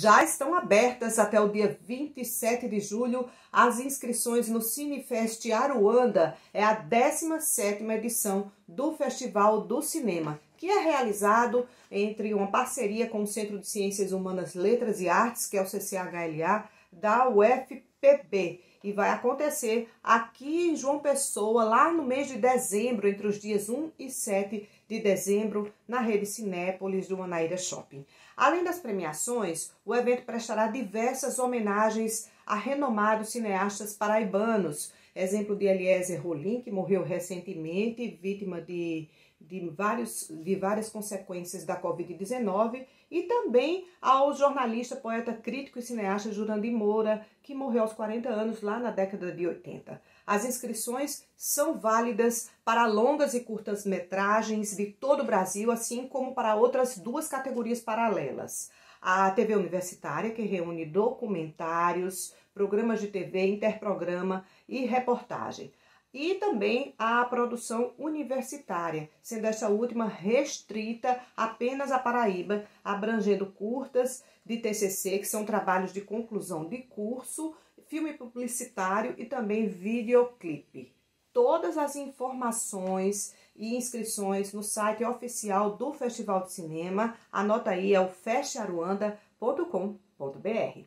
Já estão abertas até o dia 27 de julho as inscrições no Cinefest Aruanda. É a 17ª edição do Festival do Cinema, que é realizado entre uma parceria com o Centro de Ciências Humanas, Letras e Artes, que é o CCHLA, da UFPB. E vai acontecer aqui em João Pessoa, lá no mês de dezembro, entre os dias 1 e 7 de dezembro, na rede Cinépolis do Manaíra Shopping. Além das premiações, o evento prestará diversas homenagens a renomados cineastas paraibanos, exemplo de Eliezer Rolim, que morreu recentemente, vítima de, de, vários, de várias consequências da Covid-19, e também ao jornalista, poeta, crítico e cineasta Jurandir Moura, que morreu aos 40 anos lá na década de 80. As inscrições são válidas para longas e curtas metragens de todo o Brasil, assim como para outras duas categorias paralelas. A TV universitária, que reúne documentários, programas de TV, interprograma e reportagem e também a produção universitária, sendo esta última restrita apenas à Paraíba, abrangendo curtas de TCC, que são trabalhos de conclusão de curso, filme publicitário e também videoclipe. Todas as informações e inscrições no site oficial do Festival de Cinema, anota aí, é o festaruanda.com.br.